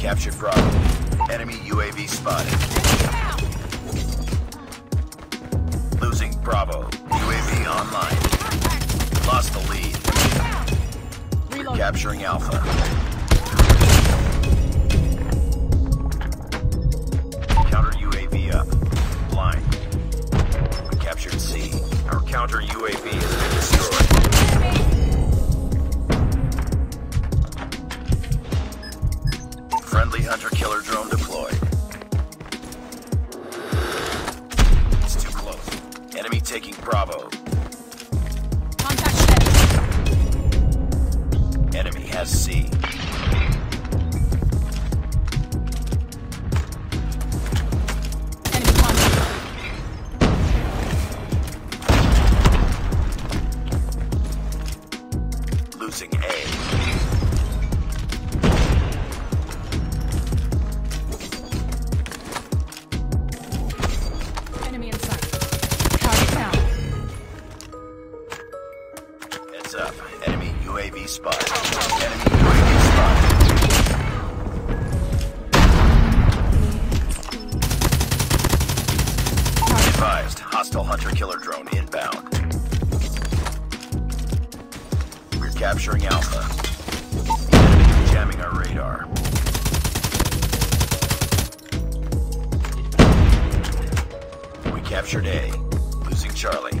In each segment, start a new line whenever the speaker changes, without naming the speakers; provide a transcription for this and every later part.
Captured Bravo. Enemy UAV spotted. Losing Bravo. UAV online. Lost the lead. Capturing Alpha. Counter UAV up. Blind. Captured C. Our counter UAV has been destroyed. Taking Bravo.
Contact steady.
Enemy has C.
Enemy.
Losing A. Heads up. Enemy UAV spotted. Enemy UAV spotted. Advised. Hostile hunter-killer drone inbound. We're capturing Alpha. Enemy jamming our radar. We captured A. Losing Charlie.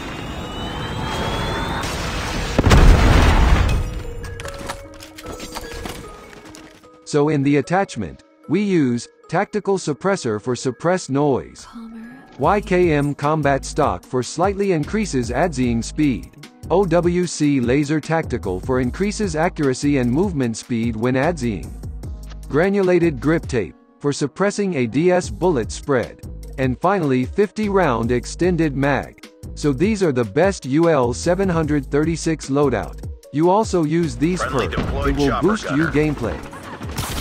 So in the attachment, we use Tactical Suppressor for suppress noise. YKM Combat Stock for slightly increases ADSing speed. OWC Laser Tactical for increases accuracy and movement speed when ADSing. Granulated Grip Tape for suppressing a DS bullet spread. And finally 50 round extended mag. So these are the best UL 736 loadout. You also use these perks. It will boost you gameplay.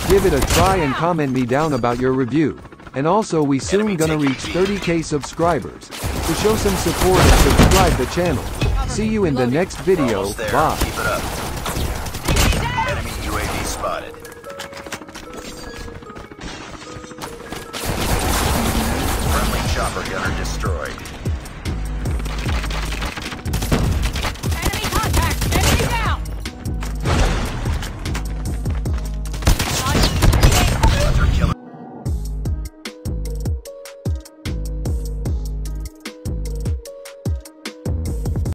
Give it a try and comment me down about your review. And also we soon gonna reach 30k subscribers. To show some support and subscribe the channel. See you in the next video. Bye.
Keep it up. Enemy UAV spotted. Friendly chopper gunner destroyed.